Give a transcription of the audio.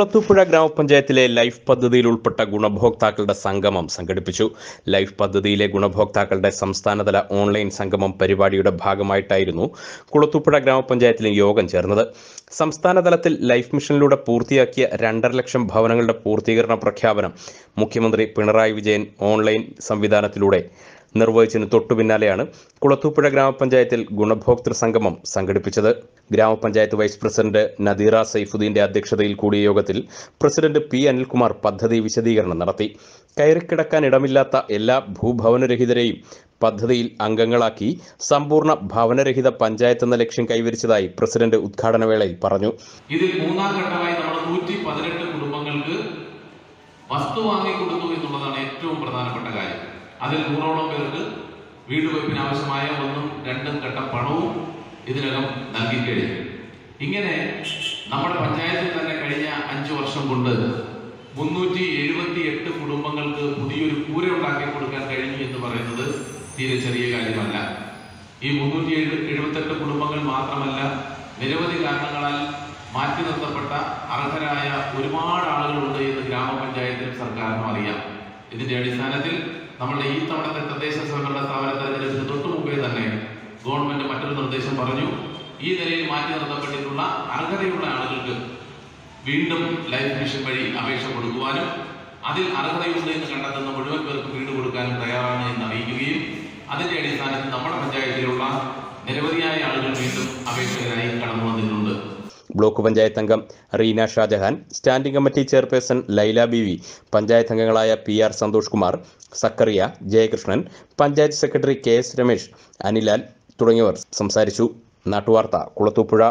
കുളത്തൂപ്പുഴ ഗ്രാമപഞ്ചായത്തിലെ ലൈഫ് പദ്ധതിയിൽ ഉൾപ്പെട്ട ഗുണഭോക്താക്കളുടെ സംഗമം സംഘടിപ്പിച്ചു. ലൈഫ് പദ്ധതിയിലെ ഗുണഭോക്താക്കളുടെ സംസ്ഥാനതല ഓൺലൈൻ സംഗമം പരിപാടിയുടെ ഭാഗമായിട്ടായിരുന്നു കുളത്തൂപ്പുഴ ഗ്രാമപഞ്ചായത്തിലെ യോഗം ചേർന്നത്. സംസ്ഥാനതലത്തിൽ ലൈഫ് മിഷനിലൂടെ പൂർത്തിയാക്കിയ രണ്ടര ലക്ഷം ഭവനങ്ങളുടെ പൂർത്തീകരണ പ്രഖ്യാപനം മുഖ്യമന്ത്രി പിണറായി വിജയൻ ഓൺലൈൻ സംവിധാനത്തിലൂടെ നിർവഹിച്ചതിന് തൊട്ടു പിന്നാലെയാണ് കുളത്തൂപ്പുഴ ഗ്രാമപഞ്ചായത്തിൽ ഗുണഭോക്തൃ സംഗമം സംഘടിപ്പിച്ചത്. ഗ്രാമപഞ്ചായത്ത് വൈസ് പ്രസിഡന്റ് നദീറ സൈഫുദ്ദീന്റെ അധ്യക്ഷതയിൽ കൂടിയ യോഗത്തിൽ പ്രസിഡന്റ് പി അനിൽകുമാർ പദ്ധതി വിശദീകരണം നടത്തി. കയറിക്കിടക്കാൻ ഇടമില്ലാത്ത എല്ലാ ഭൂഭവനരഹിതരെയും പദ്ധതിയിൽ അംഗങ്ങളാക്കി സമ്പൂർണ ഭവനരഹിത പഞ്ചായത്ത് എന്ന ലക്ഷ്യം കൈവരിച്ചതായി പ്രസിഡന്റ് ഉദ്ഘാടന വേളയിൽ പറഞ്ഞു. ഇതിൽ മൂന്നാം ഘട്ടമായി നമ്മൾ നൂറ്റി പതിനെട്ട് കുടുംബങ്ങൾക്ക് വസ്തു വാങ്ങിക്കൊടുത്തു എന്നുള്ളതാണ് ഏറ്റവും പ്രധാനപ്പെട്ട കാര്യം. അതിൽ നൂറോളം പേർക്ക് വീട് ആവശ്യമായ ഒന്നും രണ്ടും ഘട്ട പണവും ഇതിനകം നൽകി കഴിഞ്ഞു. ഇങ്ങനെ നമ്മുടെ പഞ്ചായത്തിൽ തന്നെ കഴിഞ്ഞ അഞ്ചു വർഷം കൊണ്ട് മുന്നൂറ്റി എഴുപത്തി എട്ട് കുടുംബങ്ങൾക്ക് പുതിയൊരു കൂര ഉണ്ടാക്കി കൊടുക്കാൻ കഴിഞ്ഞു എന്ന് പറയുന്നത് തീരെ ചെറിയ കാര്യമല്ല. ഈ മുന്നൂറ്റി എഴു എഴുപത്തെട്ട് കുടുംബങ്ങൾ മാത്രമല്ല നിരവധി കാരണങ്ങളാൽ മാറ്റി നിർത്തപ്പെട്ട അർഹരായ ഒരുപാട് ആളുകളുണ്ട് എന്ന് ഗ്രാമപഞ്ചായത്തിനും സർക്കാരിനും അറിയാം. ഇതിന്റെ അടിസ്ഥാനത്തിൽ നമ്മളുടെ ഈ തവണത്തെ തദ്ദേശ സ്വയംഭരണ സ്ഥാപന തെരഞ്ഞെടുപ്പിന് തൊട്ടു മുമ്പേ തന്നെ ഗവൺമെന്റ് മറ്റൊരു നിർദ്ദേശം പറഞ്ഞു. ഈ നിലയിൽ മാറ്റി നിർത്തപ്പെട്ടിട്ടുള്ള അർഹതയുള്ള ആളുകൾക്ക് വീണ്ടും ലൈഫ് മിഷൻ വഴി അപേക്ഷ കൊടുക്കുവാനും അതിൽ അർഹതയുണ്ട് എന്ന് കണ്ടെത്തുന്ന മുഴുവൻ പേർക്ക് വീട് കൊടുക്കാനും തയ്യാറാണ് എന്ന് അറിയിക്കുകയും അതിന്റെ അടിസ്ഥാനത്തിൽ നമ്മുടെ പഞ്ചായത്തിലുള്ള നിരവധിയായ ആളുകൾ വീണ്ടും അപേക്ഷകരായി കടന്നു ബ്ലോക്ക് പഞ്ചായത്ത് അംഗം Reena Shajahan standing committee chairperson Laila B V panchayat അംഗങ്ങളായ P R Santhosh Kumar Zakariya Jayakrishnan panchayat secretary K S Ramesh Anilal തുടങ്ങിയവർ സംസാരിച്ചു. നാട്ടുവാർത്ത കുളത്തൂപ്പുഴ.